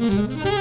Mm-hmm.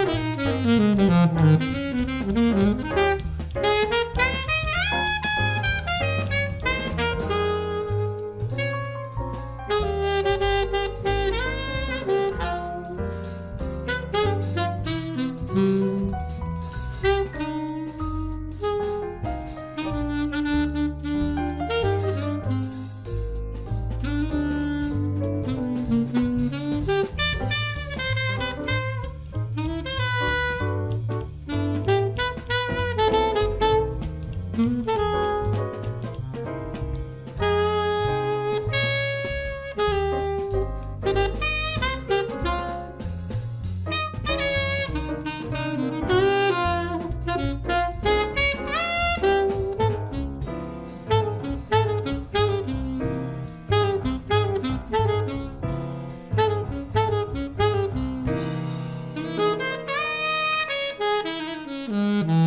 Mm-hmm.